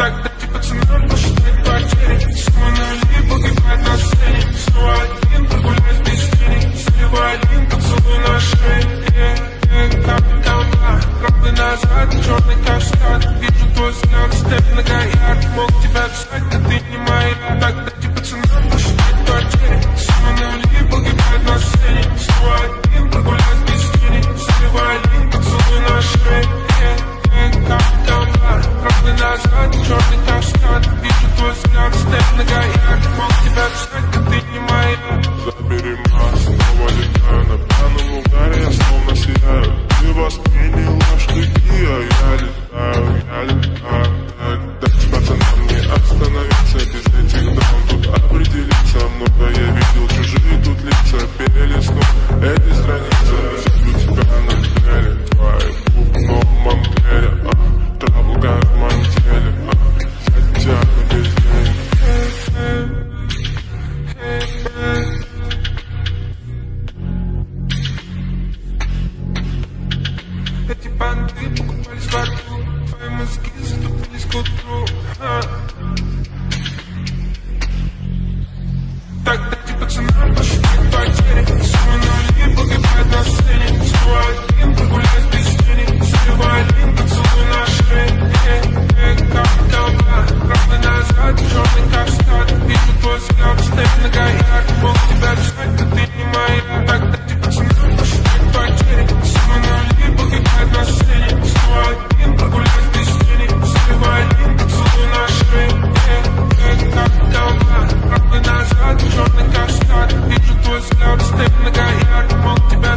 Так, пацанам посчитать потери Снова налив, погибает на сцене Снова один, прогуляюсь без тени Заливаю один, поцелуй на шее. Э, э, капитал, два Крабы назад, черный как назад Черный каштан, вижу твой взгляд Степ на гаях, мог тебя встать, но ты не можешь got here to motivate